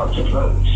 out of roads.